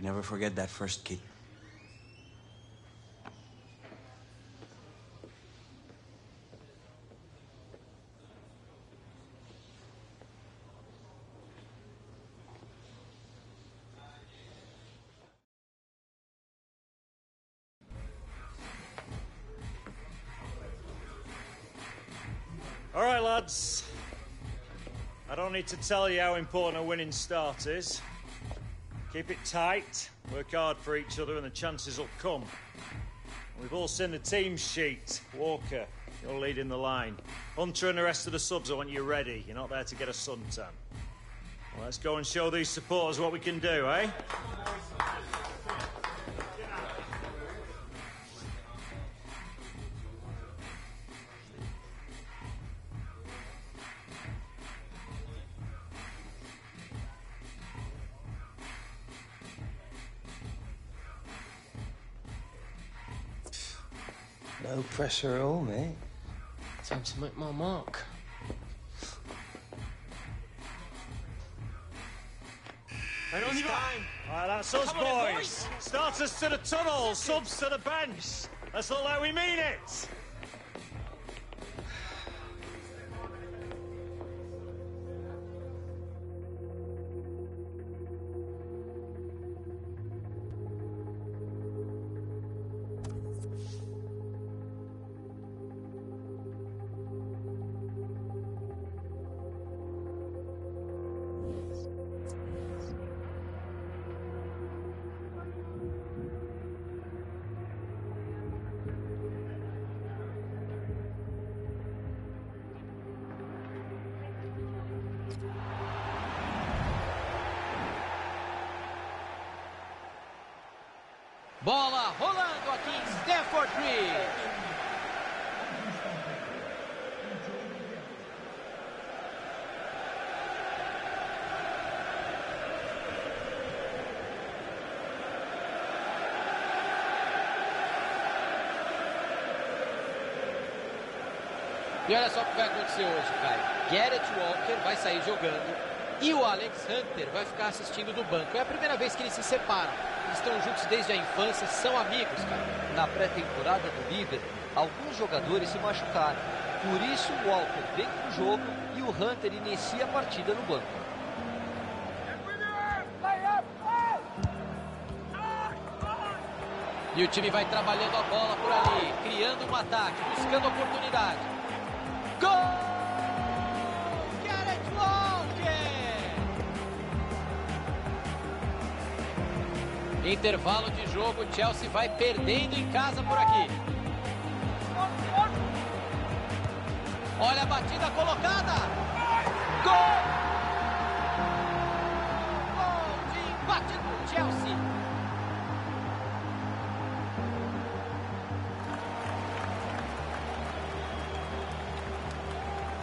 You never forget that first kid. All right, lads. I don't need to tell you how important a winning start is. Keep it tight, work hard for each other, and the chances will come. We've all seen the team sheet. Walker, you're leading the line. Hunter and the rest of the subs, I want you ready. You're not there to get a suntan. Well, let's go and show these supporters what we can do, eh? Pressure at all, mate. Time to make my mark. And on time. All right, that's us, Come on, boys. Starters to the tunnel, subs to the bench. Let's look like we mean it. Só o que vai acontecer hoje, cara. Garrett Walker vai sair jogando e o Alex Hunter vai ficar assistindo do banco. É a primeira vez que eles se separam. Eles estão juntos desde a infância, são amigos, cara. Na pré-temporada do Liverpool, alguns jogadores se machucaram. Por isso, o Walker vem pro jogo e o Hunter inicia a partida no banco. E o time vai trabalhando a bola por ali, criando um ataque, buscando oportunidade. Intervalo de jogo, Chelsea vai perdendo em casa por aqui. Olha a batida colocada. Gol! Gol de empate do Chelsea.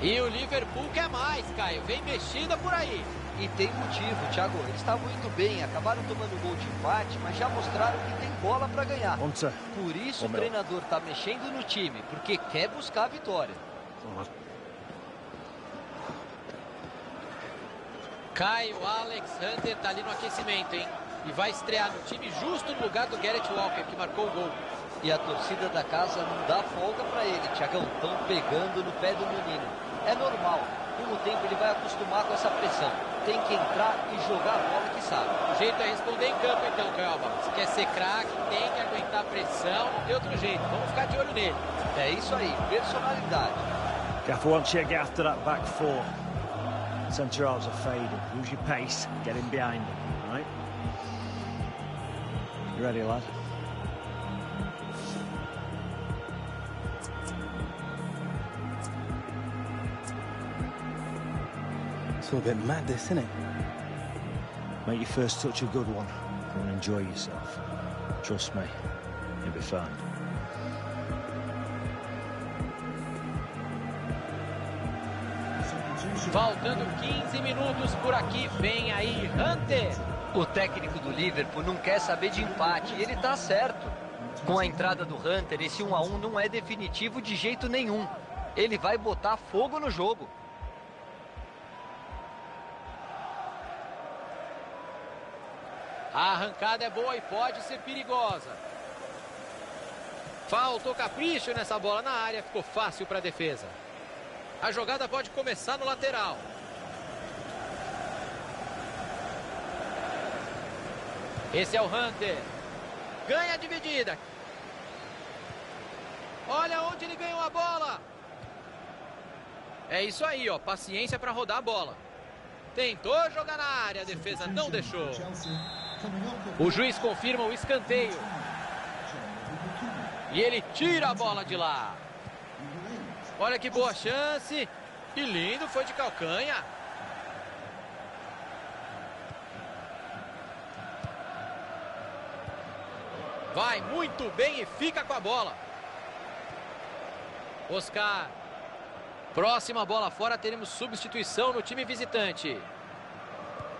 E o Liverpool quer mais, Caio. Vem mexida por aí. E tem motivo, Thiago. Eles estavam indo bem, acabaram tomando gol de empate, mas já mostraram que tem bola para ganhar. Hunter. Por isso o treinador tá mexendo no time, porque quer buscar a vitória. Caio Alex Hunter tá ali no aquecimento, hein? E vai estrear no time justo no lugar do Gareth Walker, que marcou o gol. E a torcida da casa não dá folga para ele, Thiagão. Estão pegando no pé do menino. É normal. Com o tempo ele vai acostumar com essa pressão. Tem que entrar e jogar a bola que sabe. O jeito é responder em campo, então, Caio Alba. Se quer ser craque, tem que aguentar a pressão, não tem outro jeito. Vamos ficar de olho nele. É isso aí, personalidade. You to get after that back four. Centre halves are fading. Use your pace. Get in behind them. all Right? You ready, lad? It's all a bit mad, this, isn't it? Make your first touch a good one. Go and enjoy yourself. Trust me, you'll be fine. Faltando 15 minutos por aqui, vem aí Hunter. O técnico do Liverpool não quer saber de empate e ele tá certo. Com a entrada do Hunter, esse 1 a 1 não é definitivo de jeito nenhum. Ele vai botar fogo no jogo. A arrancada é boa e pode ser perigosa. Faltou capricho nessa bola na área, ficou fácil para a defesa. A jogada pode começar no lateral. Esse é o Hunter. Ganha a dividida. Olha onde ele ganhou a bola. É isso aí, ó. Paciência para rodar a bola. Tentou jogar na área, a defesa não deixou. O juiz confirma o escanteio. E ele tira a bola de lá. Olha que boa chance. Que lindo, foi de calcanha. Vai muito bem e fica com a bola. Oscar. Próxima bola fora, teremos substituição no time visitante.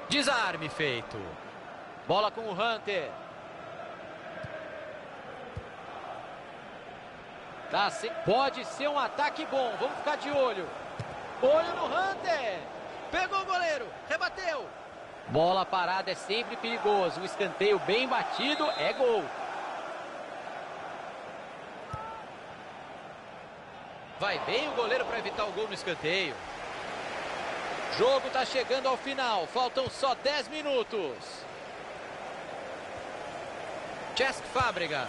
Desarme feito. Bola com o Hunter. Tá. Pode ser um ataque bom. Vamos ficar de olho. Olho no Hunter. Pegou o goleiro. Rebateu. Bola parada é sempre perigoso. O escanteio bem batido é gol. Vai bem o goleiro para evitar o gol no escanteio. Jogo está chegando ao final. Faltam só 10 minutos. Cesc Fábregas.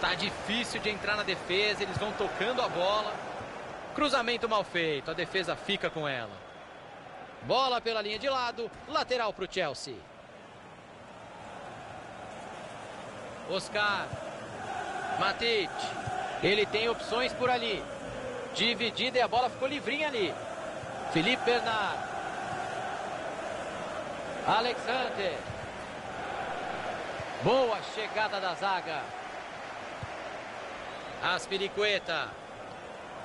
Tá difícil de entrar na defesa, eles vão tocando a bola. Cruzamento mal feito, a defesa fica com ela. Bola pela linha de lado, lateral para o Chelsea. Oscar. Matic. Ele tem opções por ali. Dividida e a bola ficou livrinha ali. Felipe Bernard. Alexander. Boa chegada da zaga. Aspiricueta.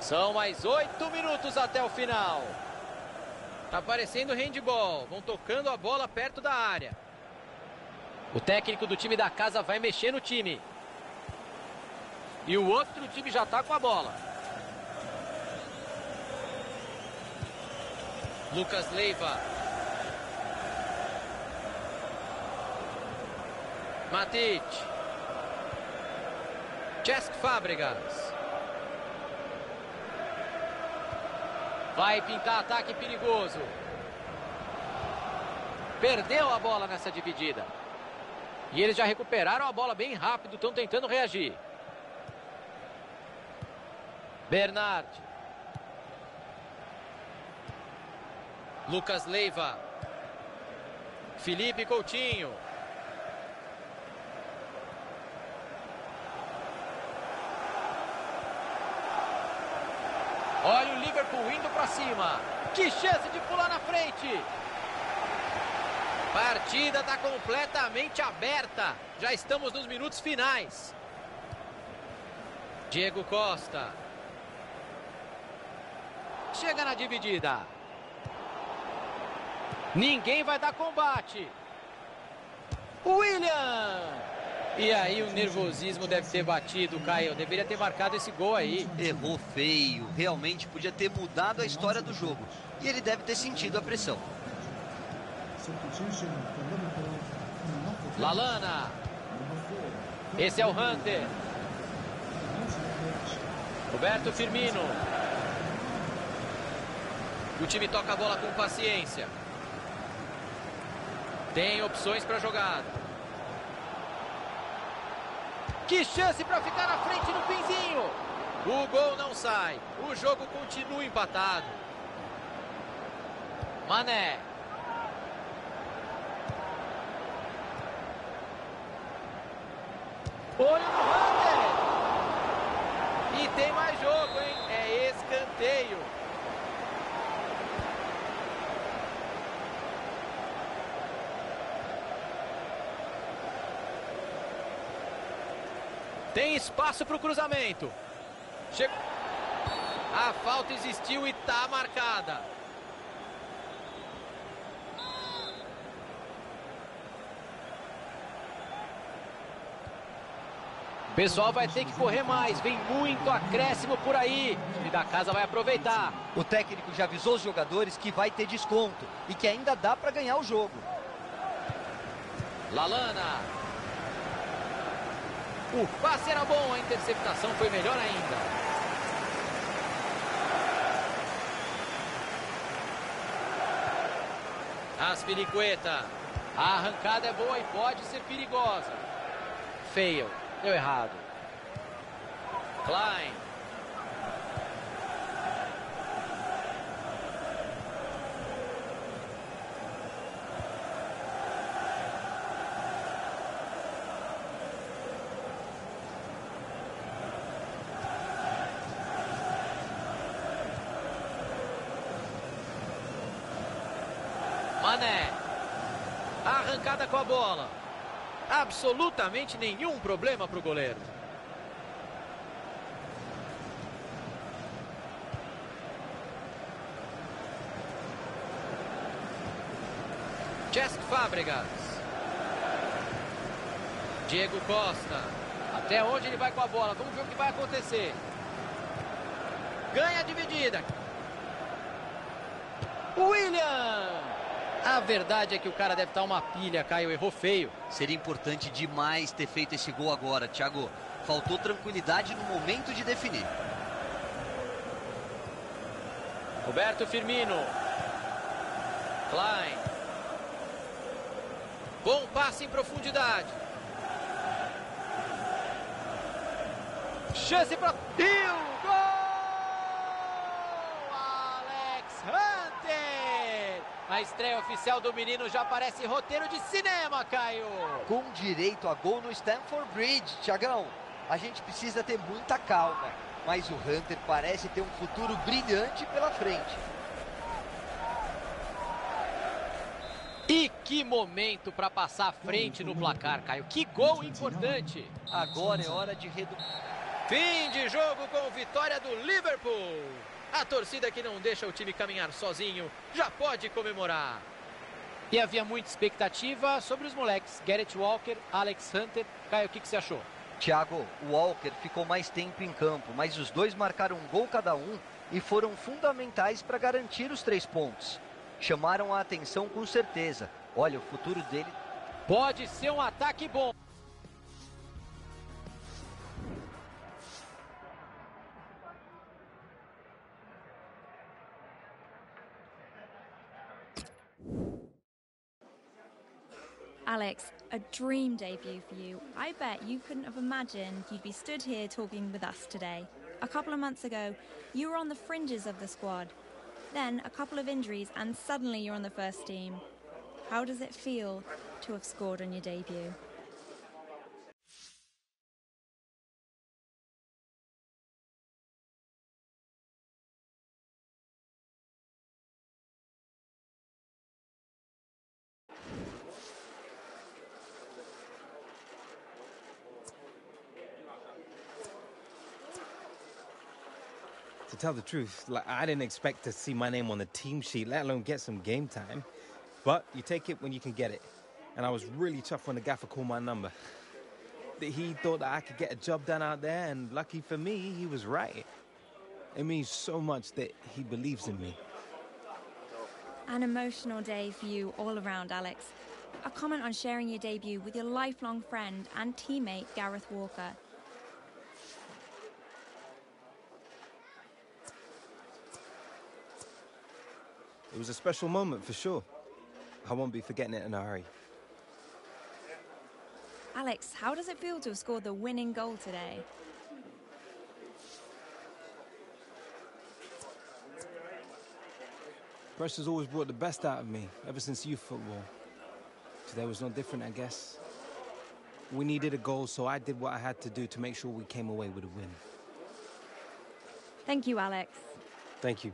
São mais oito minutos até o final. Tá aparecendo handball. Vão tocando a bola perto da área. O técnico do time da casa vai mexer no time. E o outro time já está com a bola. Lucas Leiva. Matic. Cesc Fábregas. Vai pintar ataque perigoso. Perdeu a bola nessa dividida. E eles já recuperaram a bola bem rápido, estão tentando reagir. Bernard. Lucas Leiva. Felipe Coutinho. Olha o Liverpool indo para cima. Que chance de pular na frente. Partida está completamente aberta. Já estamos nos minutos finais. Diego Costa. Chega na dividida. Ninguém vai dar combate. William. E aí o nervosismo deve ter batido, Caio. Deveria ter marcado esse gol aí. Errou feio. Realmente podia ter mudado a história do jogo. E ele deve ter sentido a pressão. Lalana. Esse é o Hunter. Roberto Firmino. O time toca a bola com paciência. Tem opções para jogada. Que chance para ficar na frente no pinzinho. O gol não sai. O jogo continua empatado. Mané. Olho no Hunter. E tem mais jogo, hein? É escanteio. Tem espaço para o cruzamento. A falta existiu e está marcada. O pessoal vai ter que correr mais, vem muito acréscimo por aí. E da casa vai aproveitar. O técnico já avisou os jogadores que vai ter desconto e que ainda dá para ganhar o jogo. Lalana. O passe era bom, a interceptação foi melhor ainda. Aspiricueta. A arrancada é boa e pode ser perigosa. Fail. Deu errado. Klein. Mané. Arrancada com a bola. Absolutamente nenhum problema para o goleiro. Cesc Fábregas. Diego Costa. Até onde ele vai com a bola? Vamos ver o que vai acontecer. Ganha a dividida. William. A verdade é que o cara deve estar uma pilha, Caio. Errou feio. Seria importante demais ter feito esse gol agora, Thiago. Faltou tranquilidade no momento de definir. Roberto Firmino. Klein. Bom passe em profundidade. Chance para... E o gol! Alex A estreia oficial do menino já parece roteiro de cinema, Caio. Com direito a gol no Stamford Bridge, Thiagão. A gente precisa ter muita calma. Mas o Hunter parece ter um futuro brilhante pela frente. E que momento para passar à frente no placar, Caio. Que gol importante. Agora é hora de reduzir. Fim de jogo com vitória do Liverpool. A torcida que não deixa o time caminhar sozinho já pode comemorar. E havia muita expectativa sobre os moleques. Garrett Walker, Alex Hunter. Caio, o que, que você achou? Thiago, o Walker ficou mais tempo em campo, mas os dois marcaram um gol cada um e foram fundamentais para garantir os três pontos. Chamaram a atenção com certeza. Olha, o futuro dele Pode ser um ataque bom. Alex, a dream debut for you. I bet you couldn't have imagined you'd be stood here talking with us today. A couple of months ago, you were on the fringes of the squad. Then, a couple of injuries, and suddenly you're on the first team. How does it feel to have scored on your debut? Tell the truth, like I didn't expect to see my name on the team sheet, let alone get some game time. But you take it when you can get it. And I was really tough when the gaffer called my number. He thought that I could get a job done out there, and lucky for me, he was right. It means so much that he believes in me. An emotional day for you all around, Alex. A comment on sharing your debut with your lifelong friend and teammate, Gareth Walker. It was a special moment for sure. I won't be forgetting it in a hurry. Alex, how does it feel to have scored the winning goal today? Pressure's always brought the best out of me, ever since youth football. Today was no different, I guess. We needed a goal, so I did what I had to do to make sure we came away with a win. Thank you, Alex. Thank you.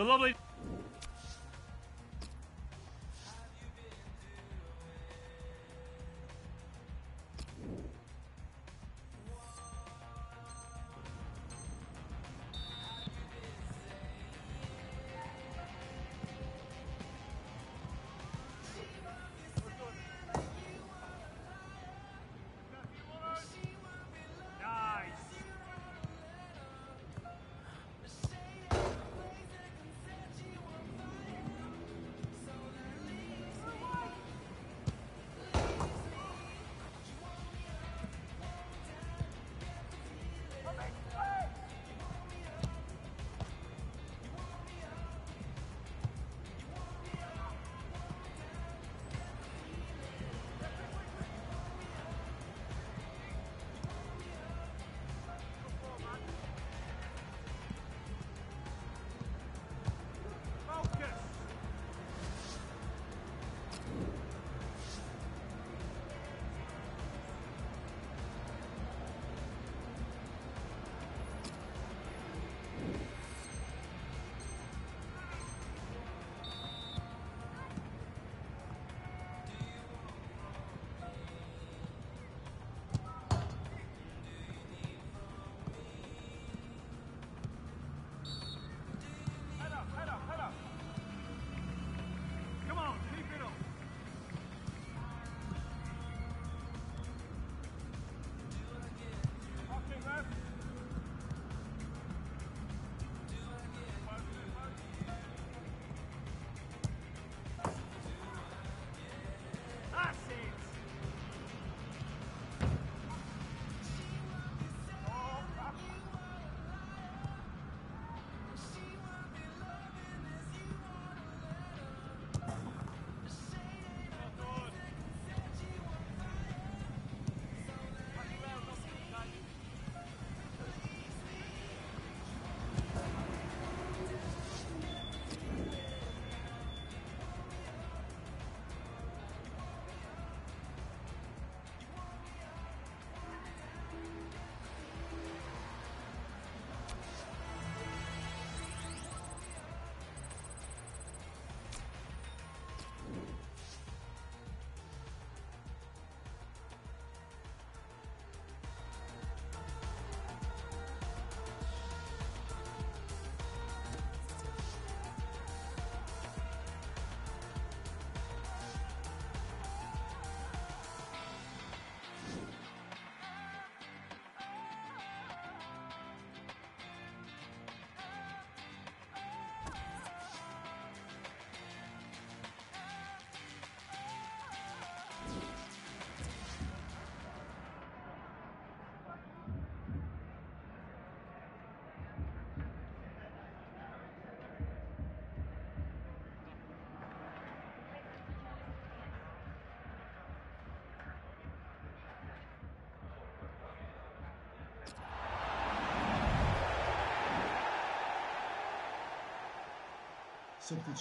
It's a lovely.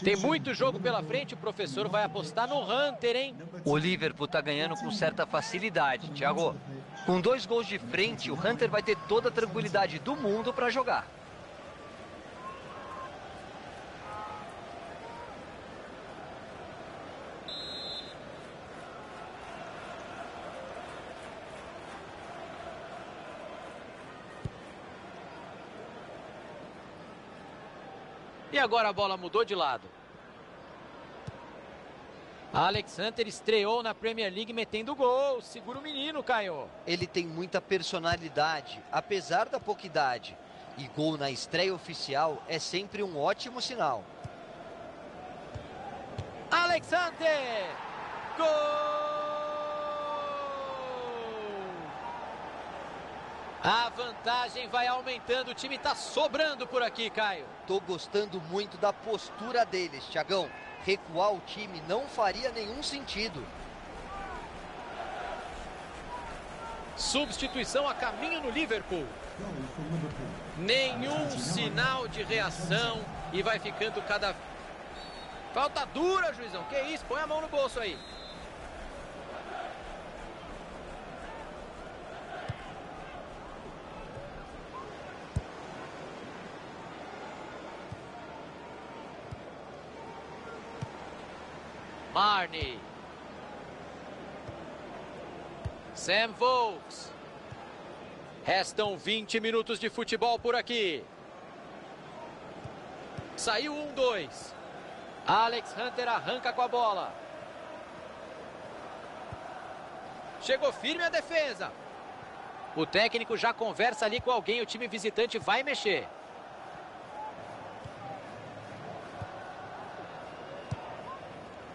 Tem muito jogo pela frente, o professor vai apostar no Hunter, hein? O Liverpool tá ganhando com certa facilidade, Thiago. Com dois gols de frente, o Hunter vai ter toda a tranquilidade do mundo para jogar. E agora a bola mudou de lado. Alex Hunter estreou na Premier League metendo gol. Segura o menino, Caio. Ele tem muita personalidade, apesar da pouca idade. E gol na estreia oficial é sempre um ótimo sinal. Alex Hunter! Gol! A vantagem vai aumentando, o time está sobrando por aqui, Caio. Tô gostando muito da postura deles, Tiagão. Recuar o time não faria nenhum sentido. Substituição a caminho no Liverpool. Nenhum sinal de reação e vai ficando cada. Falta dura, juizão. Que isso? Põe a mão no bolso aí. Marnie. Sam Volks. Restam 20 minutos de futebol por aqui. Saiu 1-2. Alex Hunter arranca com a bola. Chegou firme a defesa. O técnico já conversa ali com alguém. O time visitante vai mexer.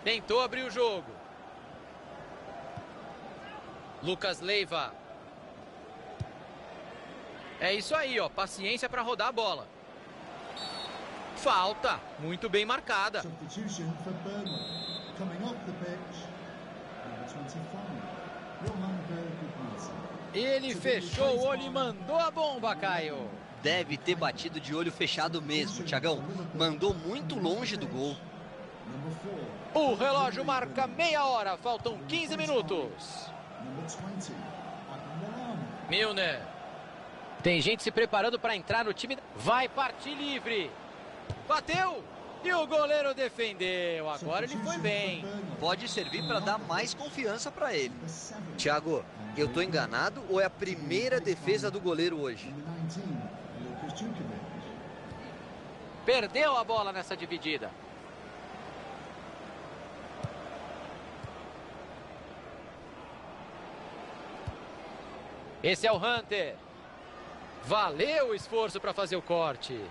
Tentou abrir o jogo. Lucas Leiva. É isso aí, ó. Paciência para rodar a bola. Falta. Muito bem marcada. Substitution for Burnley. Coming off the pitch, number 25, Johan Berg Ele fechou o olho e mandou a bomba, Caio. Deve ter batido de olho fechado mesmo, Tiagão. Mandou muito longe do gol. Number 4, O relógio marca meia hora. Faltam 15 minutos. number 20, Adnan Milner. Tem gente se preparando para entrar no time. Vai partir livre. Bateu. E o goleiro defendeu. Agora ele foi bem. Pode servir para dar mais confiança para ele. Number 7, Tiago, eu tô enganado ou é a primeira defesa do goleiro hoje? number 19, Lucas Djukovic. Perdeu a bola nessa dividida. Esse é o Hunter. Valeu o esforço para fazer o corte.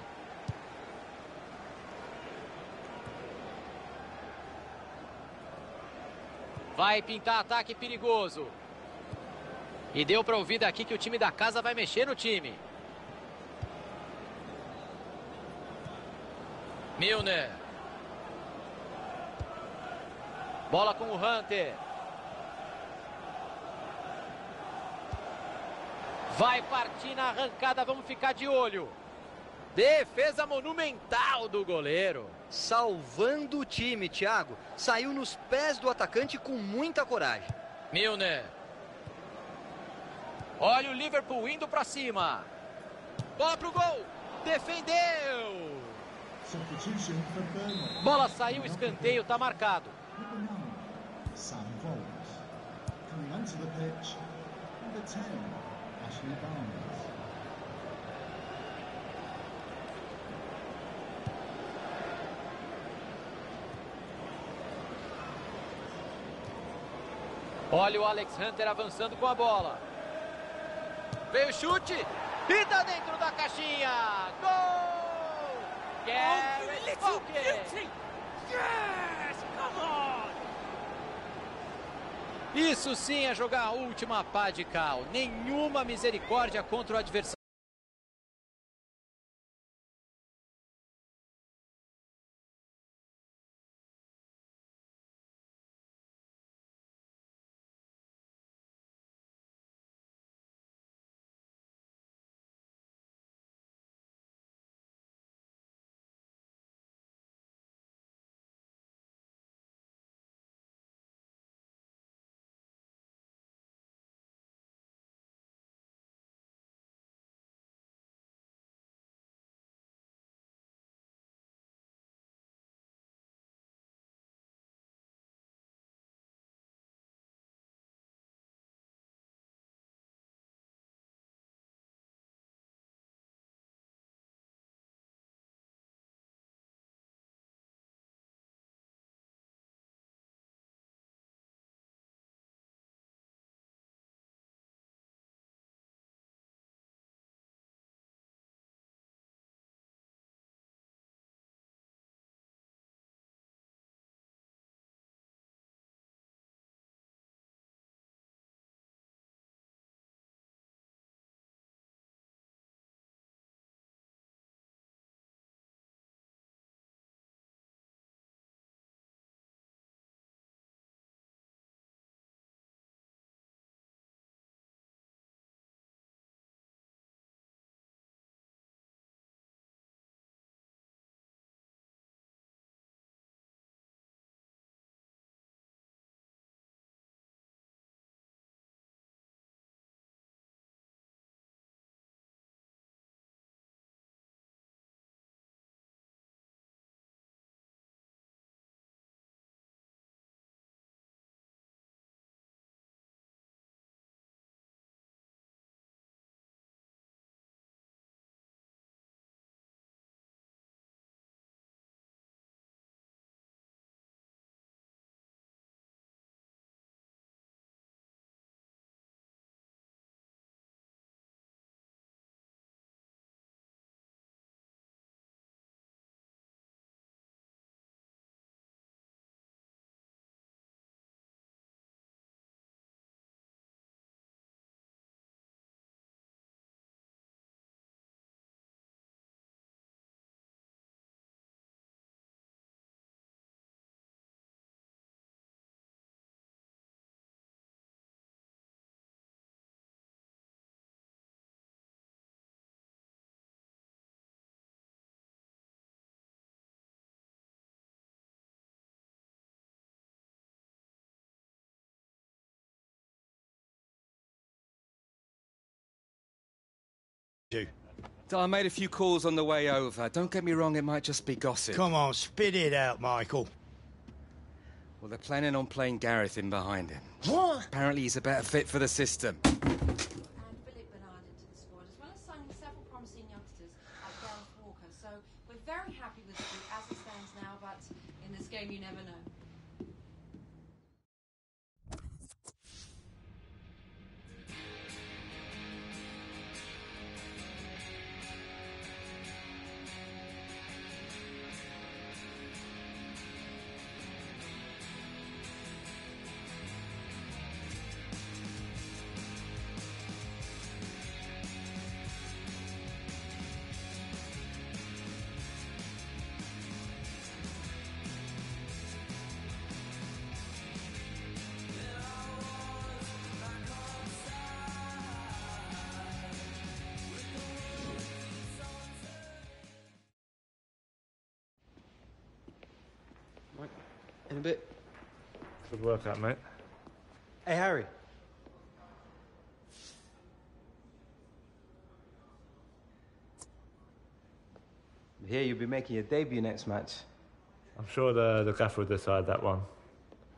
Vai pintar ataque perigoso. E deu para ouvir daqui que o time da casa vai mexer no time. Milner. Bola com o Hunter. Vai partir na arrancada, vamos ficar de olho. Defesa monumental do goleiro. Salvando o time, Thiago. Saiu nos pés do atacante com muita coragem. Milner. Olha o Liverpool indo para cima. Bola pro gol. Defendeu. Bola saiu, escanteio, tá marcado. Number 9, Sam Volks. Coming onto the pitch, number 10, Ashley Barnes. Olha o Alex Hunter avançando com a bola. Veio o chute. E tá dentro da caixinha. Gol! Gareth Walker. Isso sim é jogar a última pá de cal. Nenhuma misericórdia contra o adversário. You? I made a few calls on the way over. Don't get me wrong, it might just be gossip. Come on, spit it out, Michael. Well, they're planning on playing Gareth in behind him. What? Apparently, he's a better fit for the system. and Philip Bernard into the squad, as well as signing several promising youngsters like Gareth Walker. So we're very happy with the group as it stands now, but in this game you never know. Bit. Good work, that mate. Hey, Harry. Here you'll be making your debut next match. I'm sure the, the gaffer will decide that one.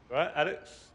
Right, Alex?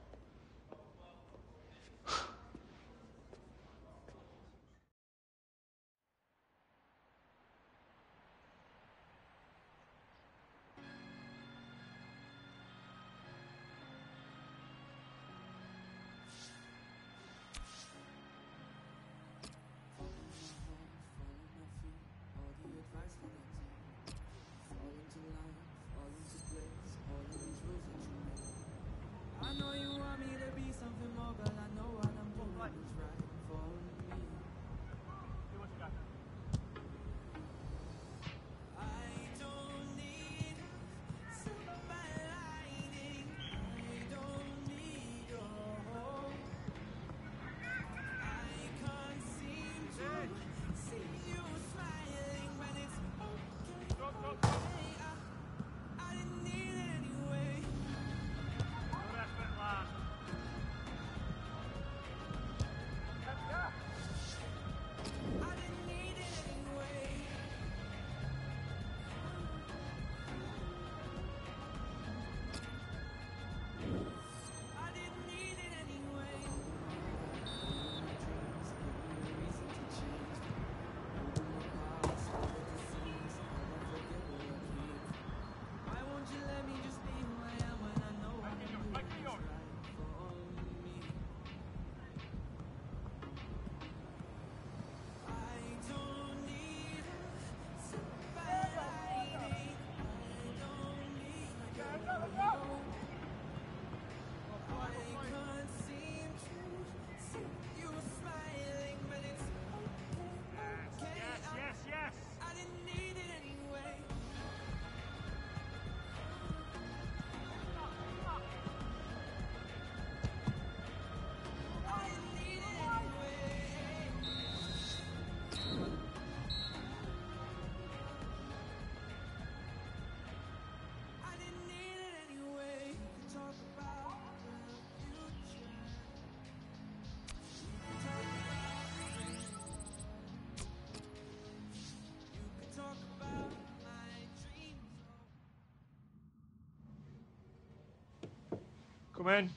Come in.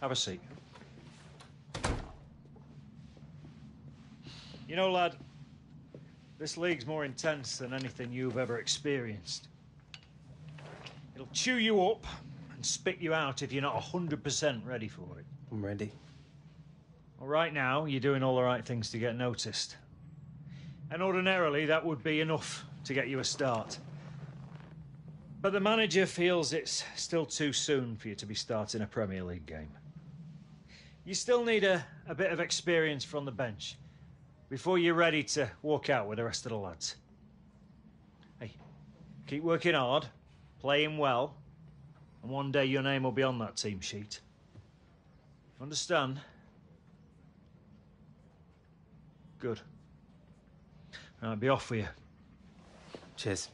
Have a seat. You know, lad, this league's more intense than anything you've ever experienced. It'll chew you up and spit you out if you're not 100% ready for it. I'm ready. Well, right now, you're doing all the right things to get noticed. And ordinarily, that would be enough to get you a start. But the manager feels it's still too soon for you to be starting a Premier League game. You still need a, a bit of experience from the bench before you're ready to walk out with the rest of the lads. Hey, keep working hard, playing well, and one day your name will be on that team sheet. Understand? Good. Right, be off for you. Cheers.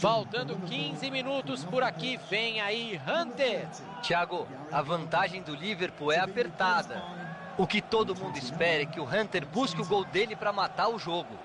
Faltando for Liverpool. 15 minutos por aqui, vem aí Hunter. Thiago, a vantagem do Liverpool é apertada. O que todo mundo espera é que o Hunter busque o gol dele para matar o jogo.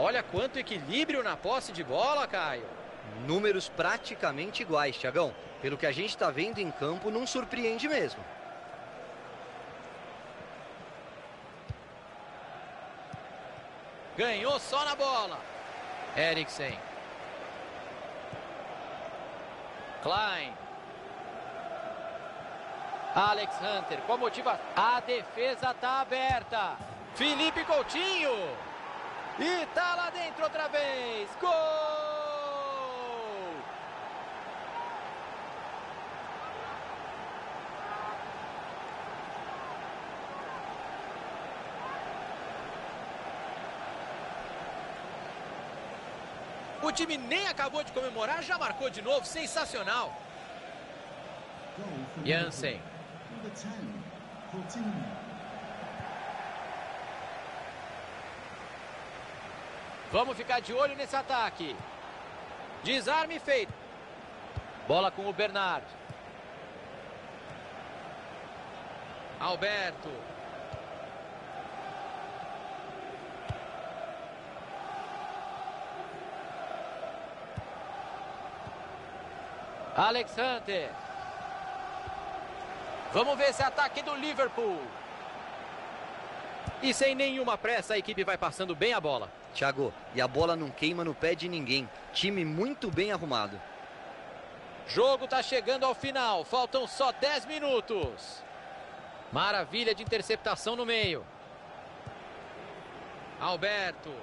Olha quanto equilíbrio na posse de bola, Caio. Números praticamente iguais, Thiagão. Pelo que a gente está vendo em campo, não surpreende mesmo. Ganhou só na bola. Eriksen. Klein. Alex Hunter com a motivação. A defesa tá aberta. Felipe Coutinho. E tá lá dentro outra vez. Gol! O time nem acabou de comemorar, já marcou de novo. Sensacional. Jansen. Liverpool. Number 10, Coutinho. Vamos ficar de olho nesse ataque. Desarme feito. Bola com o Bernardo. Alberto. Alex Hunter. Vamos ver esse ataque do Liverpool. E sem nenhuma pressa, a equipe vai passando bem a bola. Thiago, e a bola não queima no pé de ninguém. Time muito bem arrumado. Jogo tá chegando ao final, faltam só 10 minutos. Maravilha de interceptação no meio. Alberto.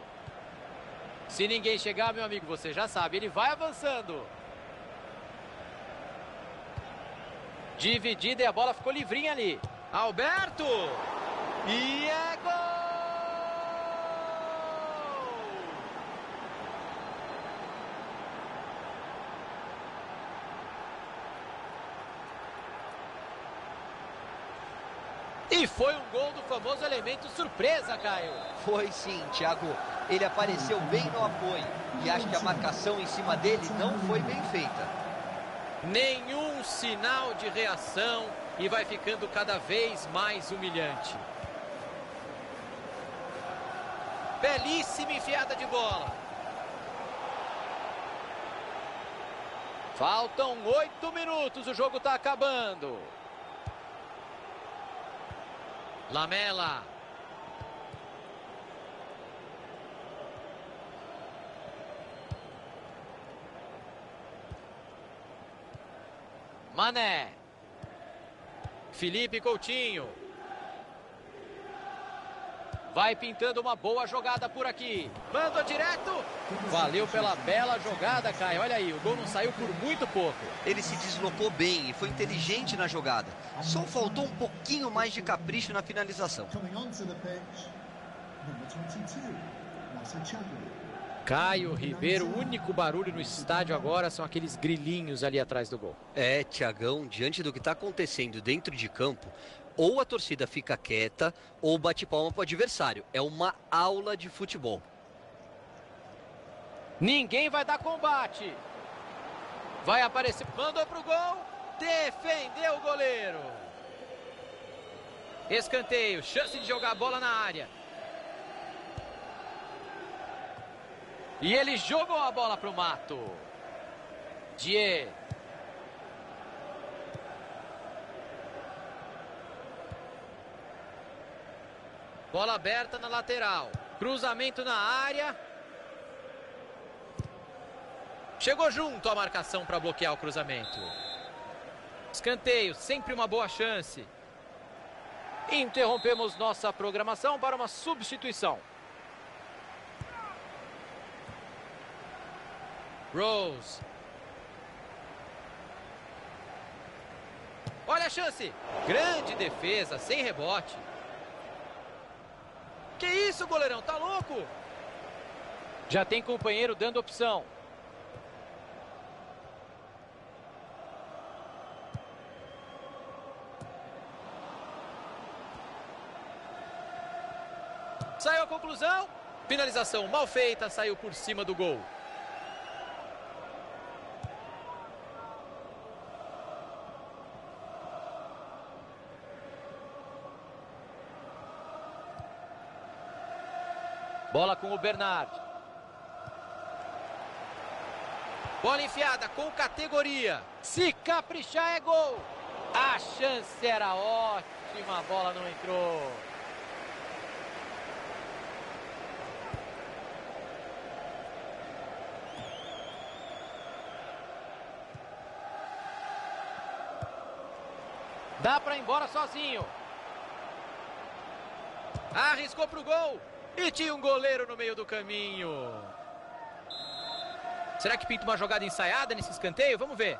Se ninguém chegar, meu amigo, você já sabe, ele vai avançando. Dividida e a bola ficou livrinha ali. Alberto! E é gol! E foi um gol do famoso elemento surpresa, Caio. Foi sim, Thiago. Ele apareceu bem no apoio. E acho que a marcação em cima dele não foi bem feita. Nenhum sinal de reação e vai ficando cada vez mais humilhante. Belíssima enfiada de bola. Faltam oito minutos, o jogo está acabando. Lamela. Mané. Felipe Coutinho. Vai pintando uma boa jogada por aqui. Mandou direto. Valeu pela bela jogada, Caio. Olha aí, o gol não saiu por muito pouco. Ele se deslocou bem e foi inteligente na jogada. Só faltou um pouquinho mais de capricho na finalização. Coming onto the pitch, number 22, Masachado. Caio Ribeiro, o único barulho no estádio agora são aqueles grilinhos ali atrás do gol. É, Tiagão, diante do que está acontecendo dentro de campo, ou a torcida fica quieta ou bate palma para o adversário. É uma aula de futebol. Ninguém vai dar combate. Vai aparecer, mandou pro gol, defendeu o goleiro. Escanteio, chance de jogar a bola na área. E ele jogou a bola pro mato. Die. Bola aberta na lateral. Cruzamento na área. Chegou junto a marcação para bloquear o cruzamento. Escanteio, sempre uma boa chance. Interrompemos nossa programação para uma substituição. Rose. Olha a chance. Grande defesa, sem rebote. Que isso, goleirão? Tá louco? Já tem companheiro dando opção. Saiu a conclusão. Finalização mal feita, saiu por cima do gol. Bola com o Bernard. Bola enfiada com categoria. Se caprichar é gol. A chance era ótima, a bola não entrou. Dá para ir embora sozinho. Arriscou pro gol. E tinha um goleiro no meio do caminho. Será que pinta uma jogada ensaiada nesse escanteio? Vamos ver.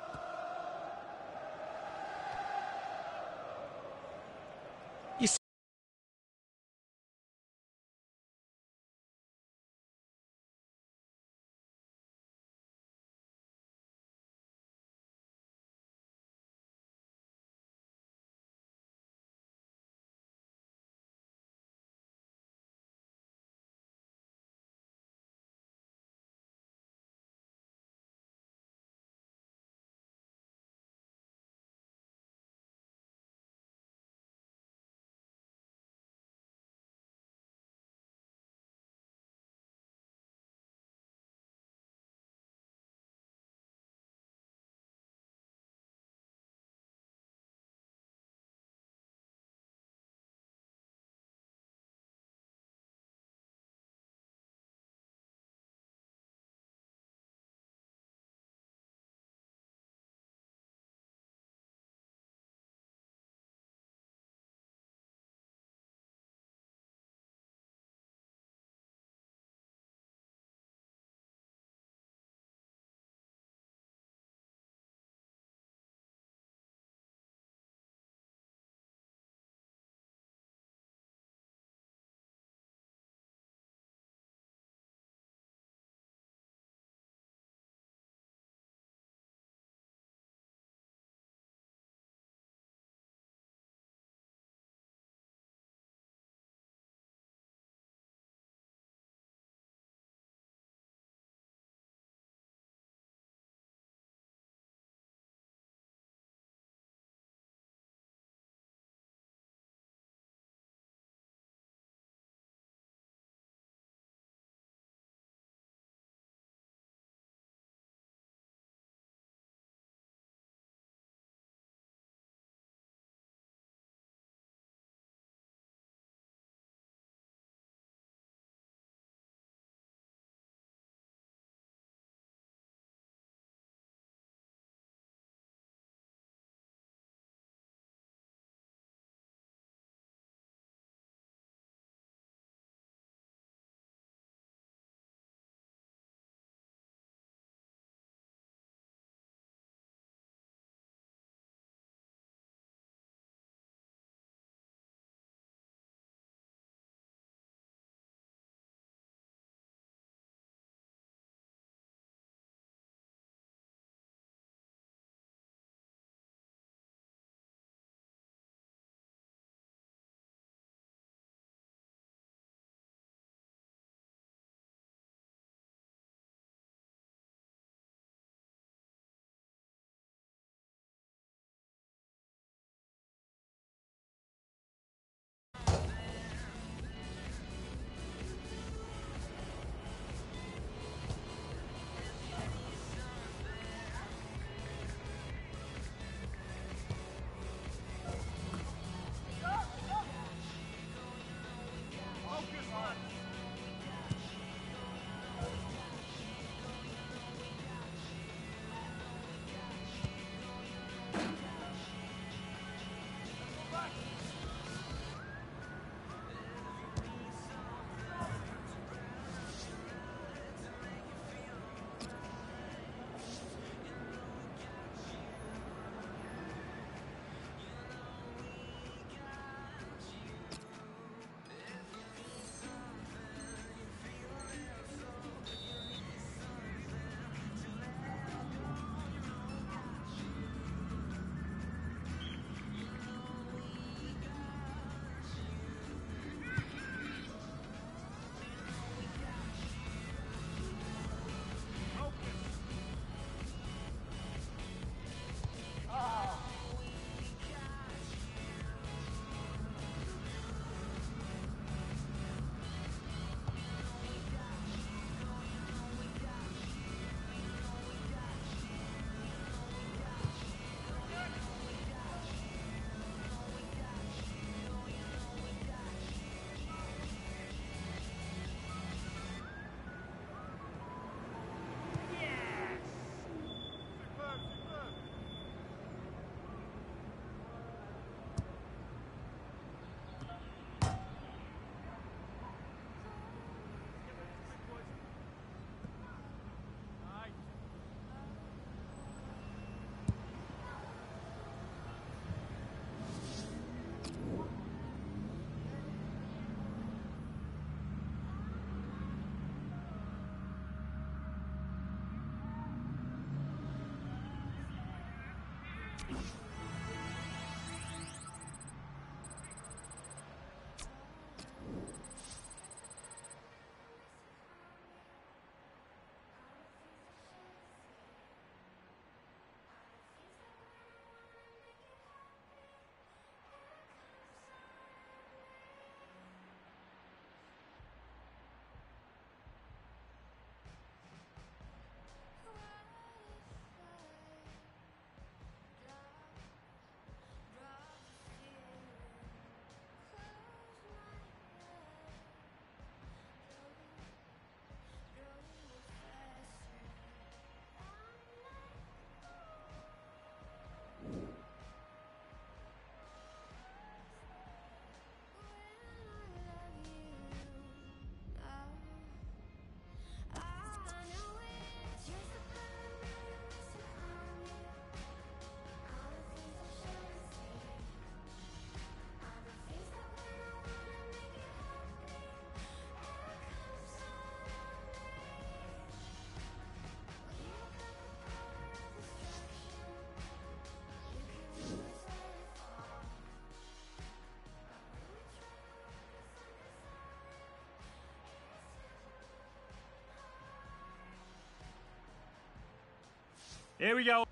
Here we go.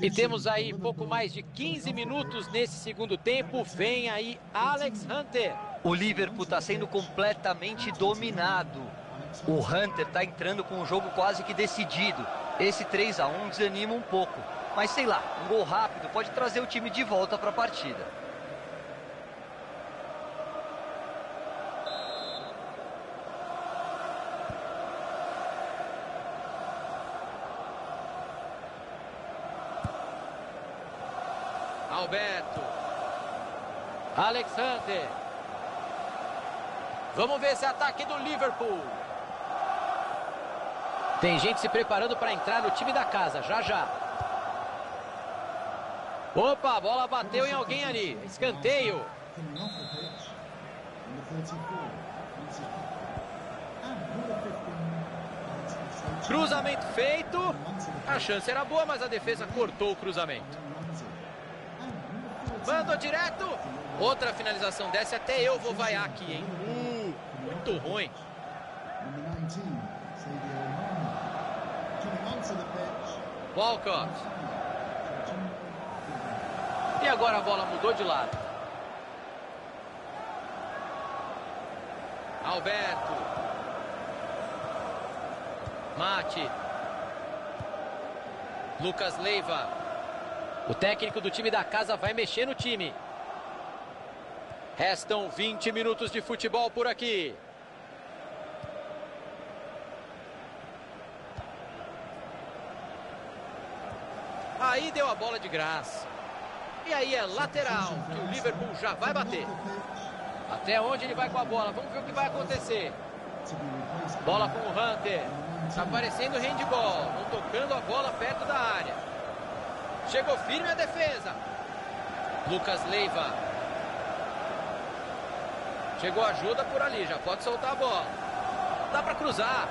E temos aí pouco mais de 15 minutos nesse segundo tempo. Vem aí Alex Hunter. O Liverpool está sendo completamente dominado. O Hunter está entrando com o jogo quase que decidido. Esse 3 a 1 desanima um pouco. Mas sei lá, um gol rápido pode trazer o time de volta para a partida. Alberto. Alexander. Vamos ver esse ataque do Liverpool. Tem gente se preparando para entrar no time da casa, já já. Opa, a bola bateu em alguém ali. Escanteio. Coming off the pitch, number 34, Francis And number 15, Alex Oxlade-Chamberlain. Cruzamento feito. A chance era boa, mas a defesa cortou o cruzamento. Ramsey. And number 14, Mandou direto. Outra finalização dessa, até eu vou vaiar aqui, hein? Uh, muito ruim. number 19, Sadio Mane. Coming onto the pitch, Walcott. E agora a bola mudou de lado. Alberto. Mate. Lucas Leiva. O técnico do time da casa vai mexer no time. Restam 20 minutos de futebol por aqui. Aí deu a bola de graça. E aí é lateral, que o Liverpool já vai bater. Até onde ele vai com a bola? Vamos ver o que vai acontecer. Bola com o Hunter. Tá parecendo handball. Não tocando a bola perto da área. Chegou firme a defesa. Lucas Leiva. Chegou ajuda por ali. Já pode soltar a bola. Dá para cruzar.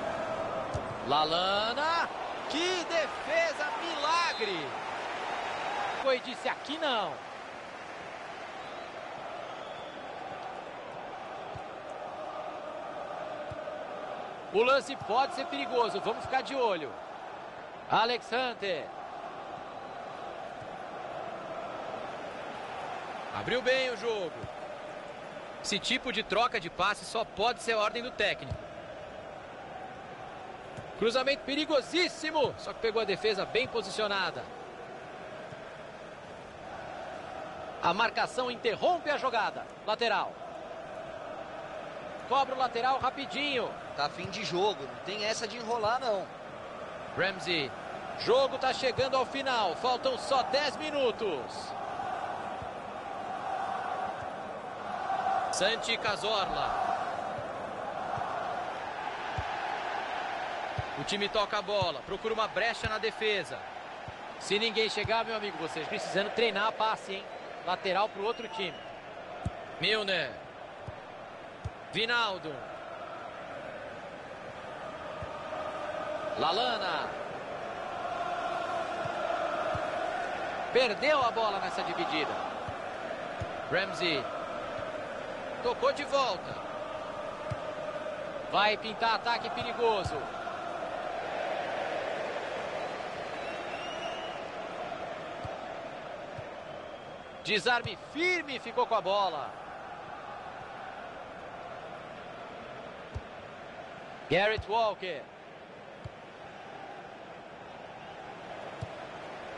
Lalana. Que defesa milagre. Foi disse aqui não. O lance pode ser perigoso, vamos ficar de olho. Alex Hunter. Abriu bem o jogo. Esse tipo de troca de passe só pode ser ordem do técnico. Cruzamento perigosíssimo, só que pegou a defesa bem posicionada. A marcação interrompe a jogada. Lateral. Cobra o lateral rapidinho. Tá fim de jogo, não tem essa de enrolar não. Ramsey. Jogo tá chegando ao final. Faltam só 10 minutos. Santi Cazorla. O time toca a bola, procura uma brecha na defesa. Se ninguém chegar, meu amigo, vocês precisando treinar a passe, hein? Lateral para o outro time. Milner. Vinaldo. Lalana. Perdeu a bola nessa dividida. Ramsey. Tocou de volta. Vai pintar ataque perigoso. Desarme firme, ficou com a bola. Garrett Walker.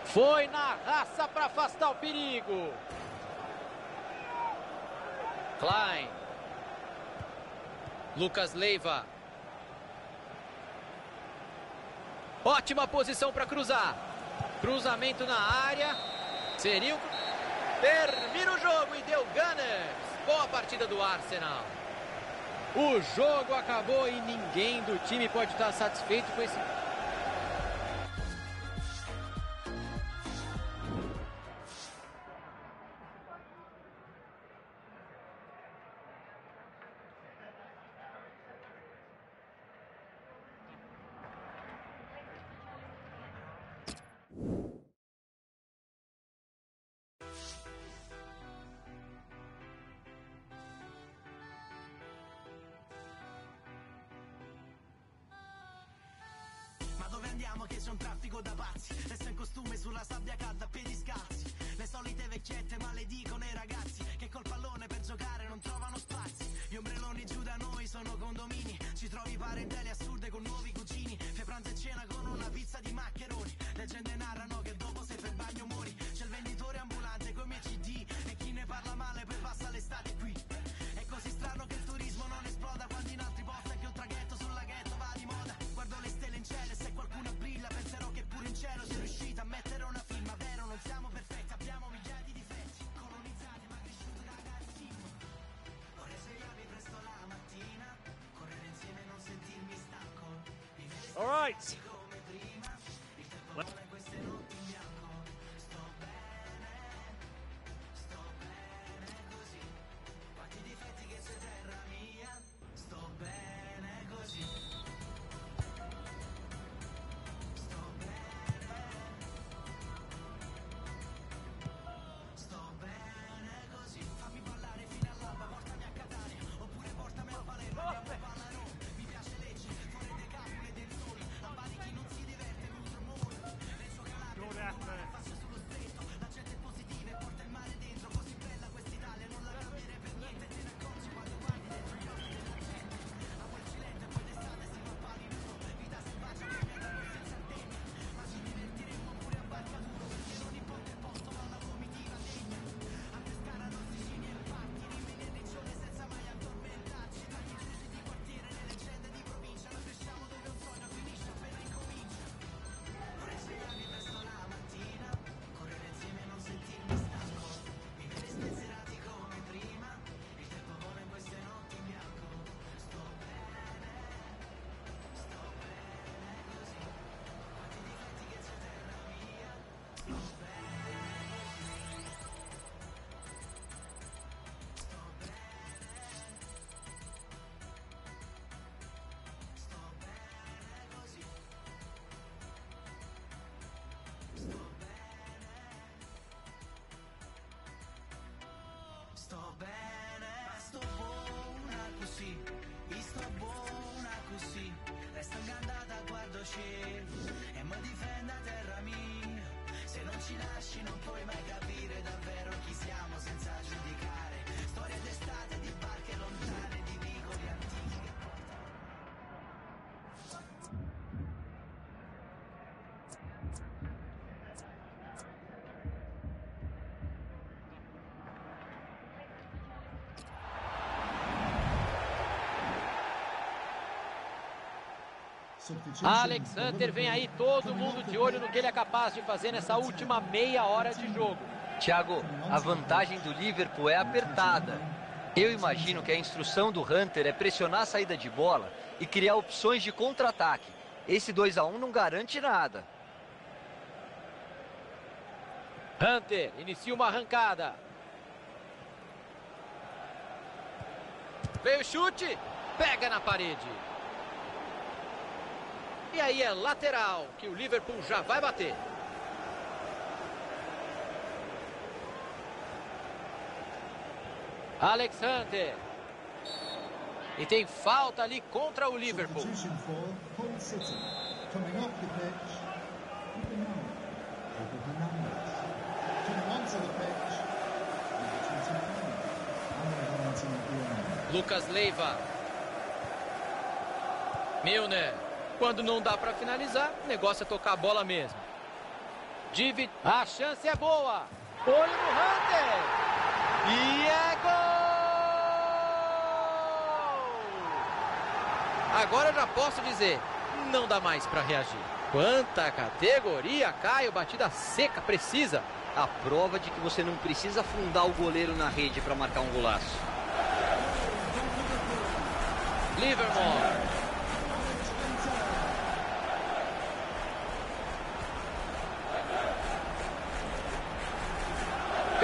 Foi na raça para afastar o perigo. Klein. Lucas Leiva. Ótima posição para cruzar. Cruzamento na área. Seria o... Termina o jogo e deu Gunners. Boa partida do Arsenal. O jogo acabou e ninguém do time pode estar satisfeito com esse che c'è un traffico da pazzi. Resto in costume sulla sabbia calda a piedi scalzi Le solite vecchiette maledicono i ragazzi Che col pallone per giocare non trovano spazi. Gli ombrelloni giù da noi sono condomini. Ci trovi parentele assurde con nuovi cugini. Fai pranzo e cena con una pizza di maccheroni. Leggende narrano che dopo se fai il bagno muori. C'è il venditore ambulante coi miei CD E chi ne parla male poi che cielo sei riuscita a mettere una firma Vero, non siamo perfetti, abbiamo migliaia di difetti Colonizzati ma cresciuti ragazzini Vorrei svegliarmi presto la mattina Correre insieme e non sentirmi stanco. All right. Sto bene Sto buona così sto buona così. Resto ingandata guardo cielo E mi difendo a terra mia. Se non ci lasci non puoi mai capire Alex Hunter vem aí, todo mundo de olho no que ele é capaz de fazer nessa última meia hora de jogo. Thiago, a vantagem do Liverpool é apertada. Eu imagino que a instrução do Hunter é pressionar a saída de bola e criar opções de contra-ataque. Esse 2 a 1 não garante nada. Hunter inicia uma arrancada. Veio o chute, pega na parede. E aí é lateral, que o Liverpool já vai bater. Alex Hunter. E tem falta ali contra o Liverpool. Substitution for Hull City. Coming off the pitch, number nine, David Hernandez. Coming onto the pitch, number 25, Andre Valentin Guillaume. Lucas Leiva. Milner. Quando não dá para finalizar, o negócio é tocar a bola mesmo. Divi... A chance é boa. Olho no Hunter. E é gol! Agora eu já posso dizer, não dá mais para reagir. Quanta categoria, Caio, batida seca, precisa. A prova de que você não precisa afundar o goleiro na rede para marcar um golaço. Livermore.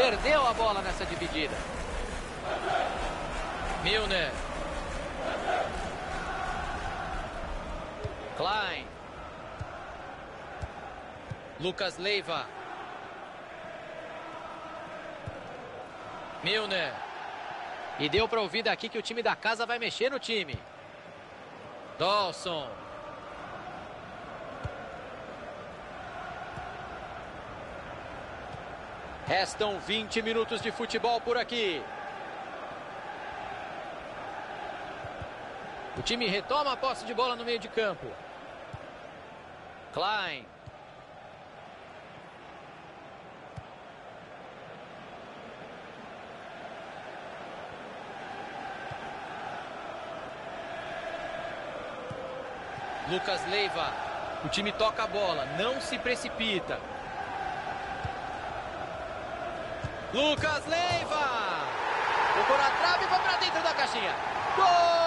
Perdeu a bola nessa dividida. Milner. Klein. Lucas Leiva. Milner. E deu para ouvir daqui que o time da casa vai mexer no time. Dawson. Restam 20 minutos de futebol por aqui. O time retoma a posse de bola no meio de campo. Klein. Lucas Leiva. O time toca a bola, não se precipita. Lucas Leiva. Tocou na trave e foi para dentro da caixinha. Gol!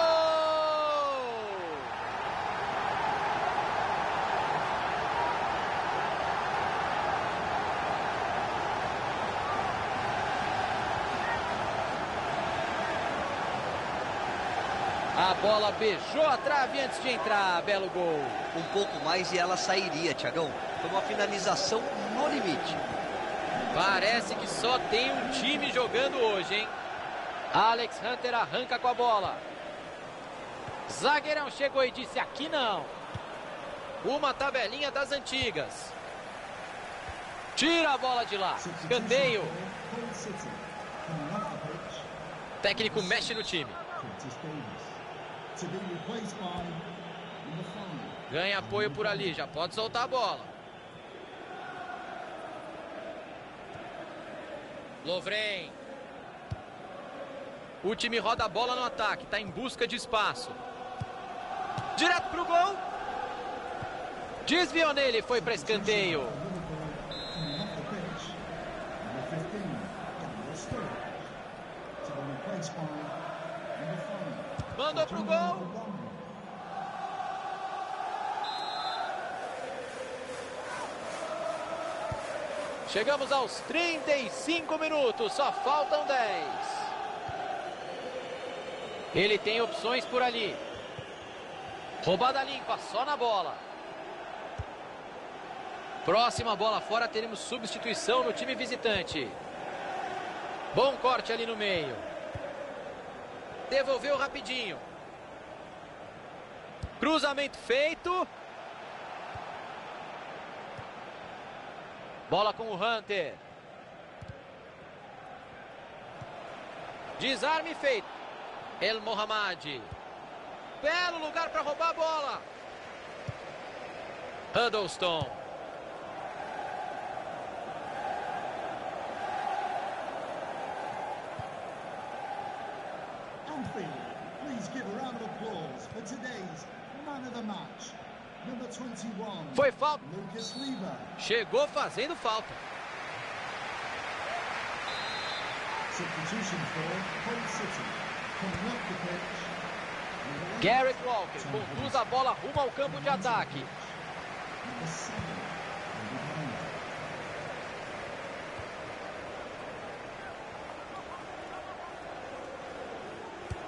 A bola beijou a trave antes de entrar. Belo gol. Um pouco mais e ela sairia, Tiagão. Foi uma finalização no limite. Parece que só tem um time jogando hoje, hein? Alex Hunter arranca com a bola. Zagueirão chegou e disse: aqui não. Uma tabelinha das antigas. Tira a bola de lá. Escanteio. Hull City. Coming off the pitch, O técnico mexe no time. Ganha apoio por ali. Já pode soltar a bola. Lovren. O time roda a bola no ataque. Está em busca de espaço. Direto pro gol. Desviou nele. Foi para escanteio. Coming off the pitch, number 15, Daniel Sturridge. To be replaced by number five. Mandou pro Jimmy gol. Montgomery. Chegamos aos 35 minutos, só faltam 10. Ele tem opções por ali. Roubada limpa, só na bola. Próxima bola fora, teremos substituição no time visitante. Bom corte ali no meio. Devolveu rapidinho. Cruzamento feito. Bola com o Hunter. Desarme feito. El Mohamed. Belo lugar para roubar a bola. Huddleston. Anfield, please give a round of applause for today's man of the match. Number 21, Foi falta. Chegou fazendo falta. Garrett Walker conduz a bola rumo ao campo de ataque.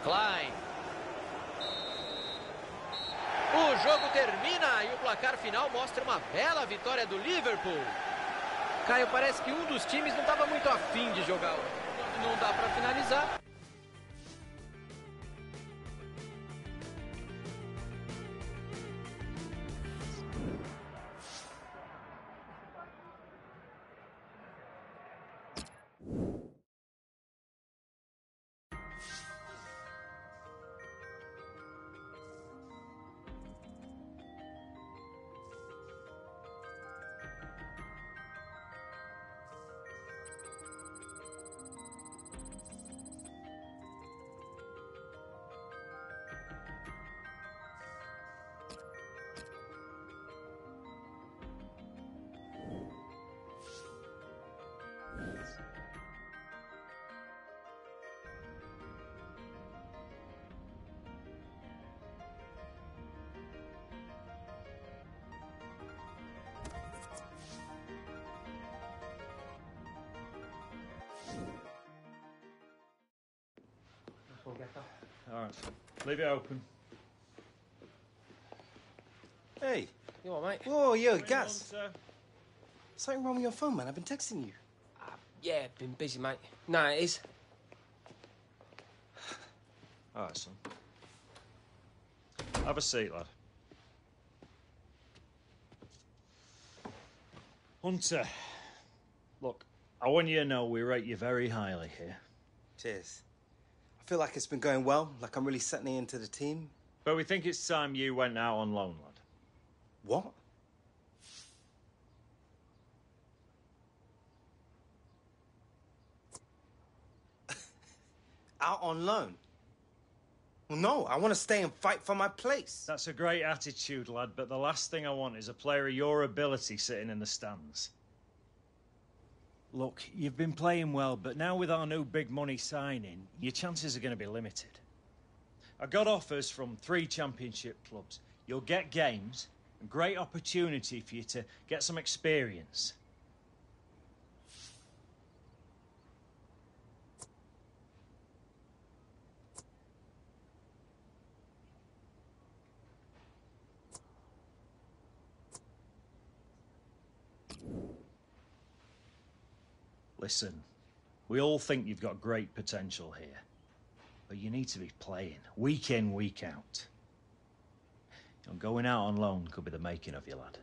Klein. O jogo termina e o placar final mostra uma bela vitória do Liverpool. Caio, parece que um dos times não estava muito afim de jogar. Não dá para finalizar. All right. Leave it open. Hey. You all right, mate? Whoa, yo, Going Gas. on, sir? Something wrong with your phone, man. I've been texting you. Ah, yeah, been busy, mate. No, it is. All right, son. Have a seat, lad. Hunter, look, I want you to know we rate you very highly here. Cheers. I feel like it's been going well, like I'm really settling into the team. But we think it's time you went out on loan, lad. What? out on loan? Well, no, I want to stay and fight for my place. That's a great attitude, lad, but the last thing I want is a player of your ability sitting in the stands. Look, you've been playing well, but now with our new big money signing, your chances are going to be limited. I got offers from three championship clubs. You'll get games, a great opportunity for you to get some experience. Listen, we all think you've got great potential here, but you need to be playing week in, week out. And going out on loan could be the making of you, lad.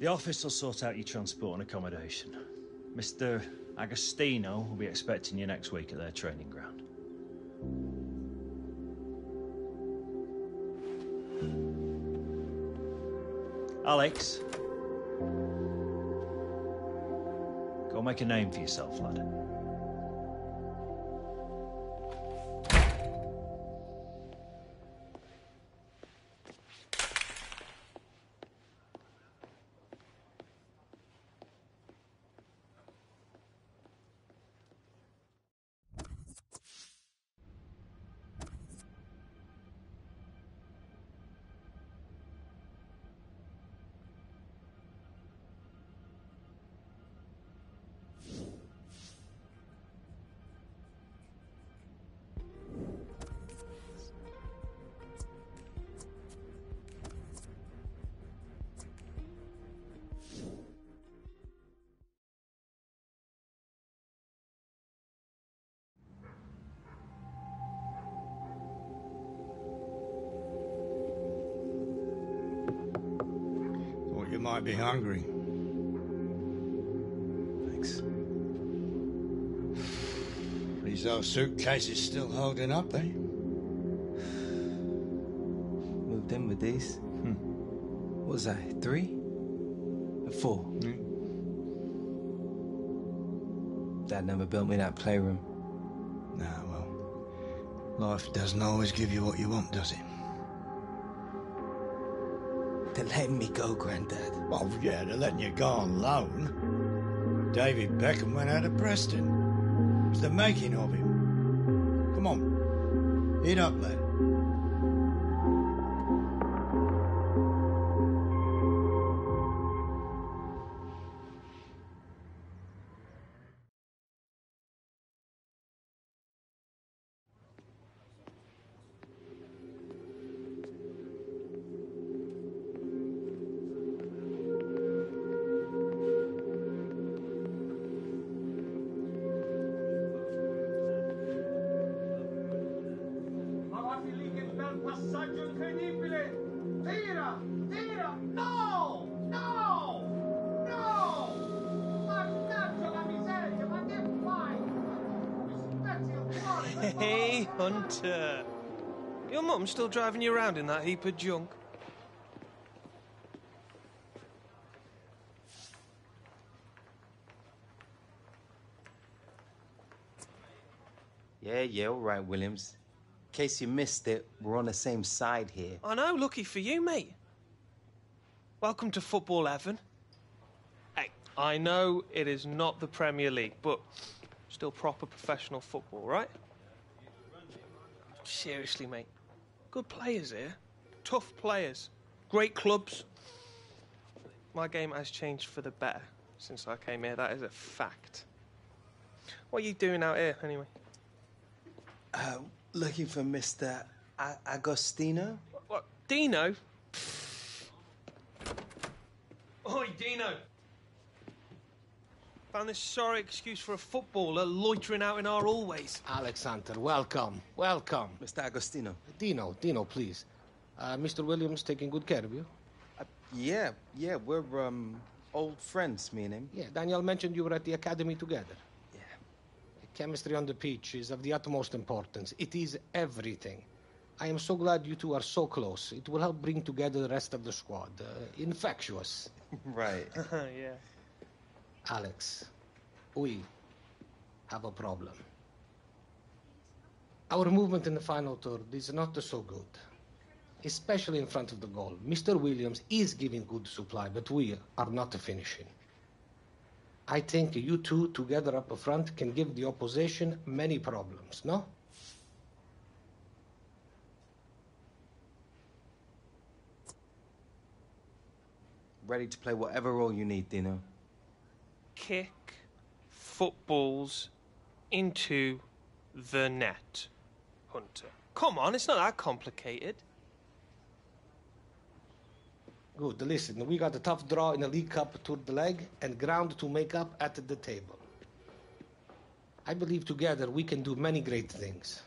The office will sort out your transport and accommodation. Mr. Agostino will be expecting you next week at their training ground. Alex. Go make a name for yourself, lad. Might be hungry. Thanks. These old suitcases still holding up, eh? Moved in with these. What was I, three? Four. Dad never built me that playroom. Nah, well, life doesn't always give you what you want, does it? They're letting me go, Granddad. Well, yeah, they're letting you go on loan. David Beckham went out of Preston. It's the making of him. Come on, eat up, lad. Still driving you around in that heap of junk? Yeah, yeah, all right, Williams. In case you missed it, we're on the same side here. I know, lucky for you, mate. Welcome to Football Heaven. Hey, I know it is not the Premier League, but still proper professional football, right? Seriously, mate. Good players here. Tough players. Great clubs. My game has changed for the better since I came here. That is a fact. What are you doing out here, anyway? Uh, looking for Mr. A- Agostino? What? Dino? Oi, Dino! Found this sorry excuse for a footballer loitering out in our hallways. Alex Hunter, welcome, welcome. Mr. Agostino. Dino, Dino, please. Uh, Mr. Williams taking good care of you? Uh, yeah, yeah, we're, um, old friends, me and him. Yeah, Daniel mentioned you were at the academy together. Yeah. Chemistry on the pitch is of the utmost importance. It is everything. I am so glad you two are so close. It will help bring together the rest of the squad. Uh, infectious. right. yeah. Alex, we have a problem. Our movement in the final third is not so good, especially in front of the goal. Mr. Williams is giving good supply, but we are not finishing. I think you two together up front can give the opposition many problems, no? Ready to play whatever role you need, Dino. Kick footballs into the net, Hunter. Come on, it's not that complicated. Good. Listen, we got a tough draw in the League Cup to the leg and ground to make up at the table. I believe together we can do many great things.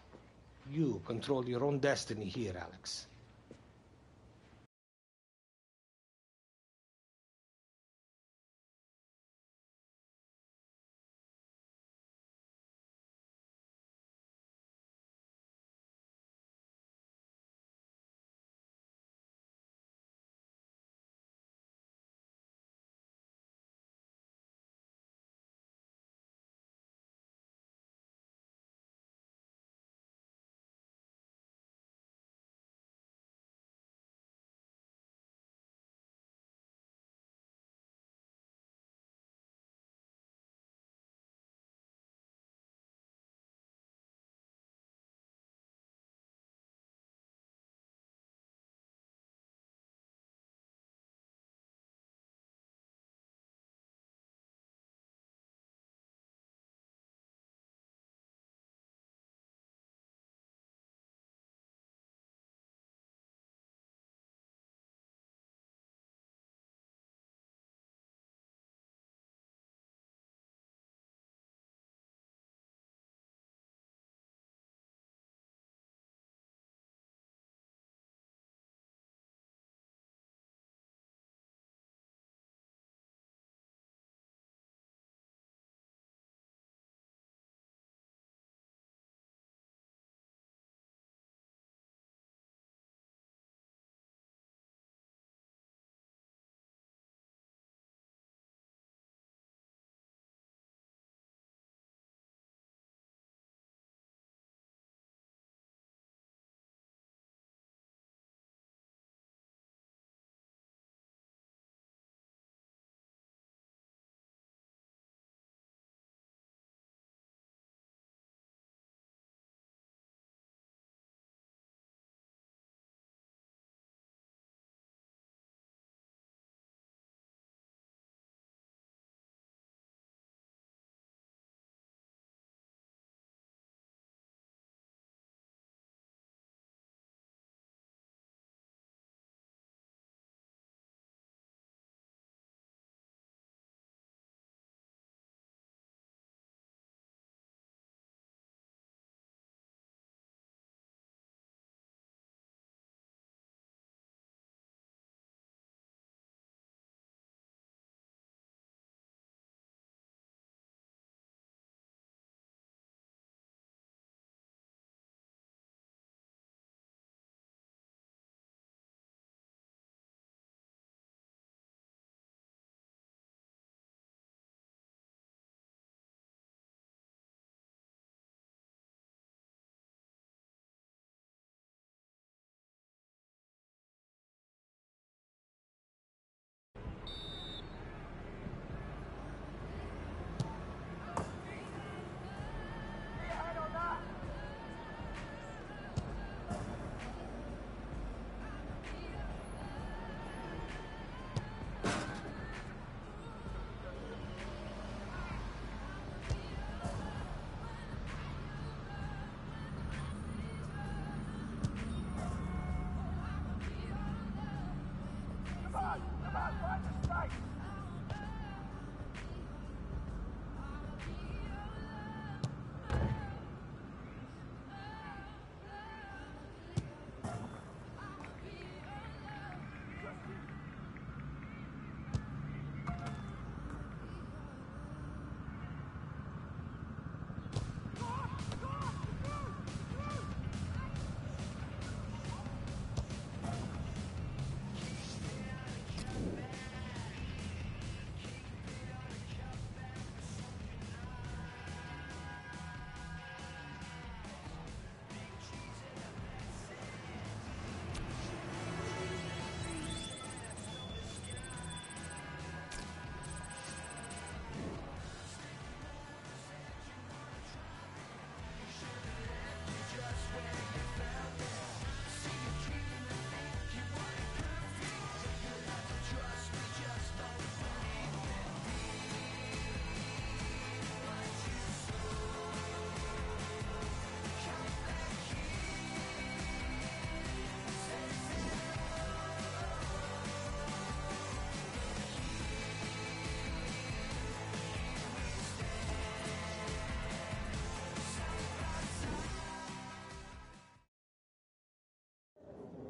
You control your own destiny here, Alex.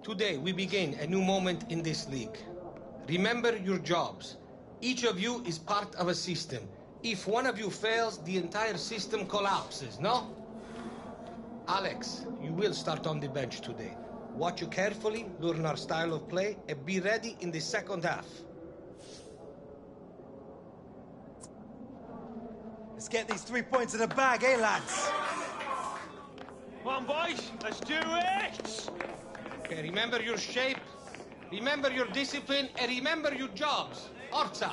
Today we begin a new moment in this league. Remember your jobs. Each of you is part of a system. If one of you fails, the entire system collapses, no? Alex, you will start on the bench today. Watch you carefully, learn our style of play, and be ready in the second half. Let's get these three points in the bag, eh, lads? Come on, boys, let's do it! Okay, remember your shape, remember your discipline, and remember your jobs. Orza!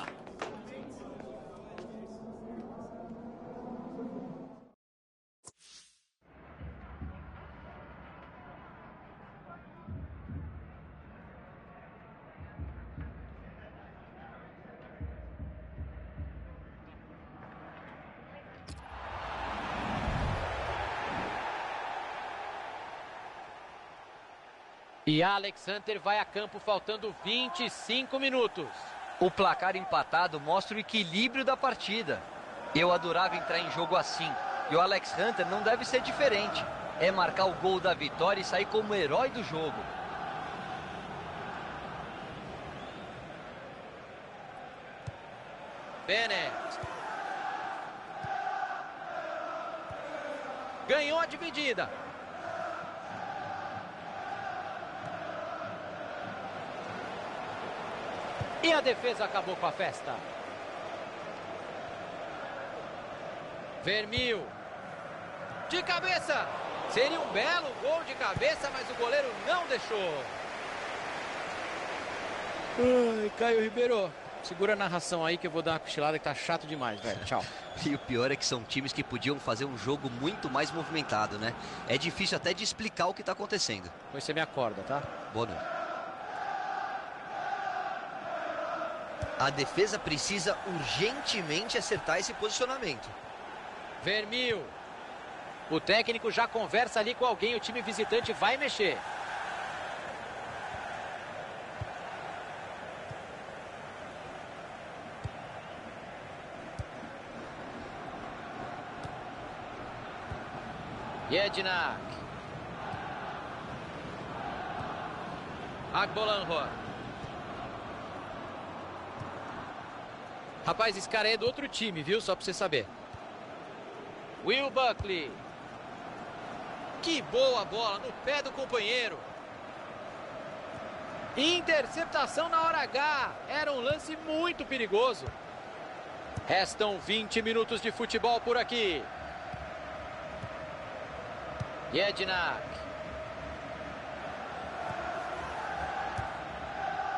E Alex Hunter vai a campo faltando 25 minutos. O placar empatado mostra o equilíbrio da partida. Eu adorava entrar em jogo assim. E o Alex Hunter não deve ser diferente. É marcar o gol da vitória e sair como herói do jogo. Bennett. Ganhou a dividida. E a defesa acabou com a festa. Vermil. De cabeça. Seria um belo gol de cabeça, mas o goleiro não deixou. Ai, Caio Ribeiro. Segura a narração aí que eu vou dar uma cochilada que tá chato demais, velho. Tchau. E o pior é que são times que podiam fazer um jogo muito mais movimentado, né? É difícil até de explicar o que está acontecendo. Depois você me acorda, tá? Boa noite. A defesa precisa urgentemente acertar esse posicionamento. Vermil. O técnico já conversa ali com alguém, o time visitante vai mexer. Yedinak. Agbolanhor. Rapaz, esse cara é do outro time, viu? Só pra você saber. Will Buckley. Que boa bola no pé do companheiro. Interceptação na hora H. Era um lance muito perigoso. Restam 20 minutos de futebol por aqui. Yedinak.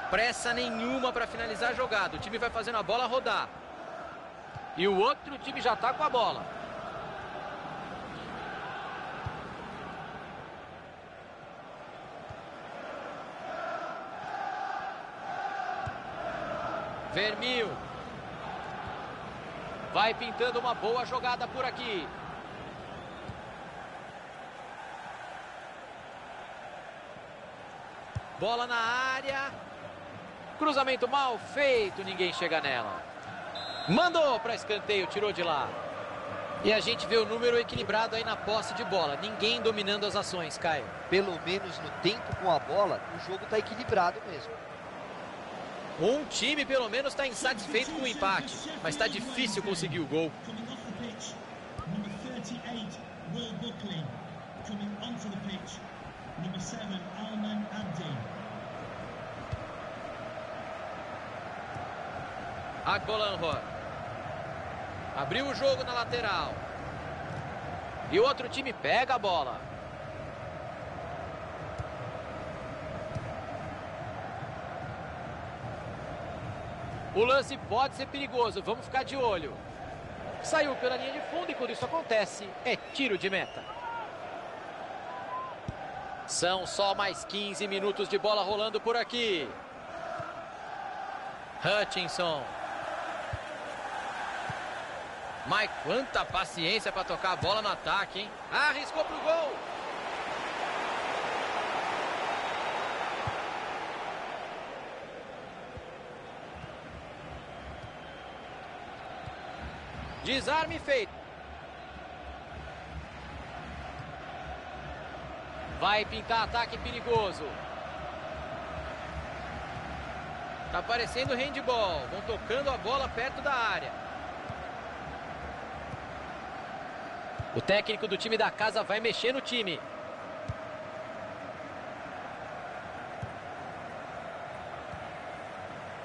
Pressa nenhuma para finalizar a jogada. O time vai fazendo a bola rodar. E o outro time já está com a bola. Vermil. Vai pintando uma boa jogada por aqui. Bola na área. Cruzamento mal feito, ninguém chega nela. Mandou para escanteio, tirou de lá. E a gente vê o número equilibrado aí na posse de bola. Ninguém dominando as ações, Caio. Pelo menos no tempo com a bola, o jogo está equilibrado mesmo. Um time, pelo menos, está insatisfeito com o empate. Mas está difícil conseguir o gol. Coming off the pitch, number 38, Will Buckley. Coming onto the pitch, number 7, Alman Abdi. Agbolanhor. Abriu o jogo na lateral. E o outro time pega a bola. O lance pode ser perigoso, vamos ficar de olho. Saiu pela linha de fundo e quando isso acontece, é tiro de meta. São só mais 15 minutos de bola rolando por aqui. Hutchinson. Mas quanta paciência para tocar a bola no ataque, hein? Arriscou pro gol. Desarme feito. Vai pintar ataque perigoso. Tá parecendo handball. Vão tocando a bola perto da área. O técnico do time da casa vai mexer no time.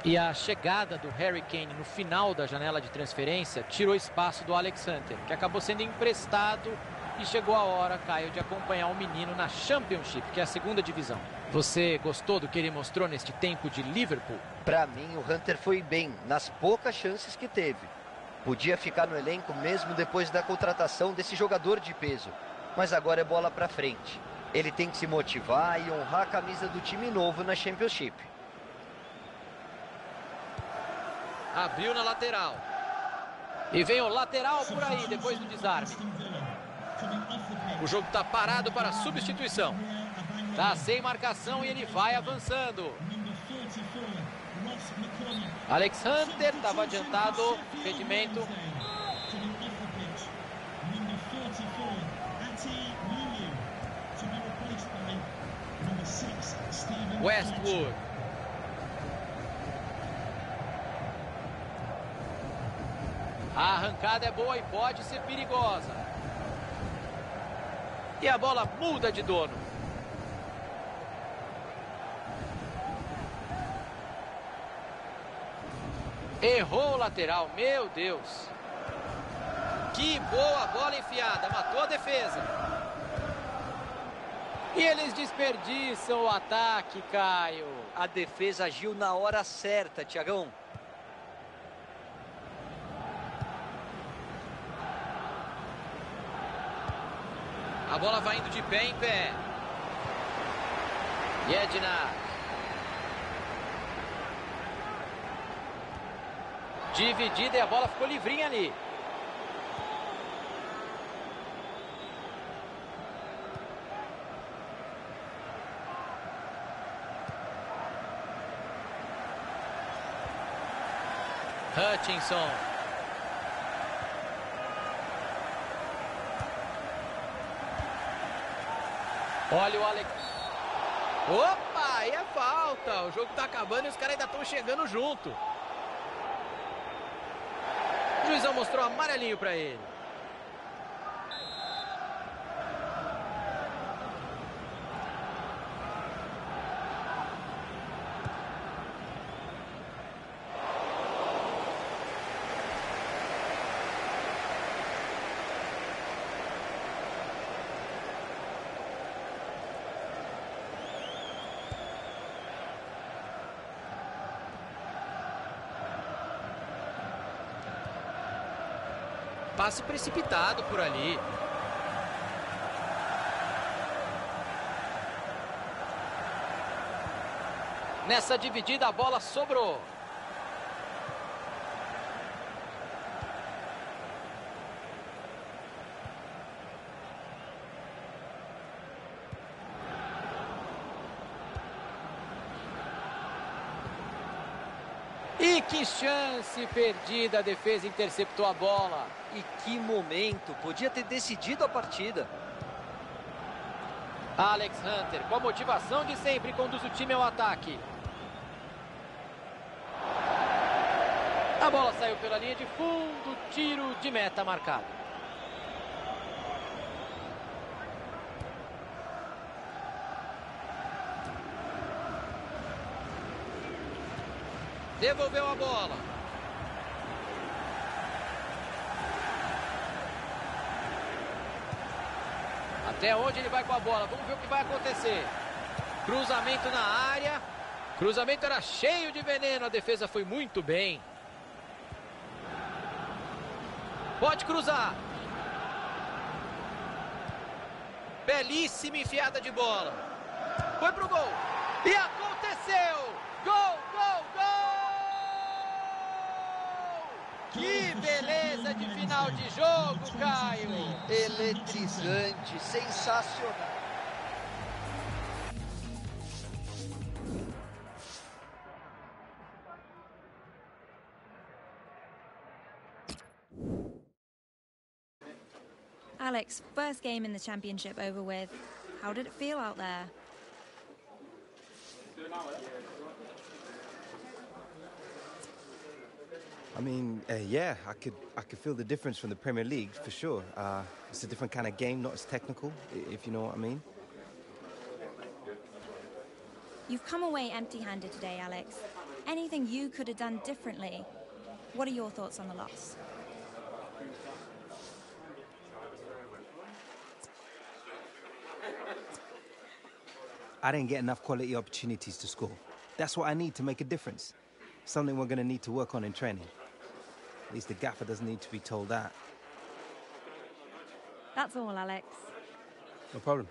E a chegada do Harry Kane no final da janela de transferência tirou espaço do Alex Hunter, que acabou sendo emprestado e chegou a hora, Caio, de acompanhar o menino na Championship, que é a segunda divisão. Você gostou do que ele mostrou neste tempo de Liverpool? Para mim, o Hunter foi bem nas poucas chances que teve. Podia ficar no elenco mesmo depois da contratação desse jogador de peso. Mas agora é bola para frente. Ele tem que se motivar e honrar a camisa do time novo na Championship. Abriu na lateral. E vem o lateral por aí depois do desarme. O jogo está parado para substituição. Está sem marcação e ele vai avançando. Alex Hunter estava adiantado. Impedimento. Westwood. A arrancada é boa e pode ser perigosa. E a bola muda de dono. Errou o lateral, meu Deus. Que boa bola enfiada, matou a defesa. E eles desperdiçam o ataque, Caio. A defesa agiu na hora certa, Tiagão. A bola vai indo de pé em pé. Yedna. Dividida e a bola ficou livrinha ali. Hutchinson. Olha o Alex. Opa, aí é falta. O jogo tá acabando e os caras ainda estão chegando junto. Juizão mostrou amarelinho para ele. Passe precipitado por ali. Nessa dividida a bola sobrou. E que chance perdida, a defesa interceptou a bola. E que momento, podia ter decidido a partida. Alex Hunter, com a motivação de sempre, conduz o time ao ataque. A bola saiu pela linha de fundo, tiro de meta marcado. Devolveu a bola. Até onde ele vai com a bola? Vamos ver o que vai acontecer. Cruzamento na área. Cruzamento era cheio de veneno. A defesa foi muito bem. Pode cruzar. Belíssima enfiada de bola. Foi pro gol. E aconteceu. Beleza de final de jogo, Caio! Eletrizante, sensacional. Alex, first game in the championship over with. How did it feel out there? I mean, uh, yeah, I could I could feel the difference from the Premier League for sure. Uh, it's a different kind of game, not as technical, if you know what I mean. You've come away empty handed today, Alex. Anything you could have done differently? What are your thoughts on the loss? I didn't get enough quality opportunities to score. That's what I need to make a difference. Something we're going to need to work on in training. At least the gaffer doesn't need to be told that. That's all, Alex. No problem.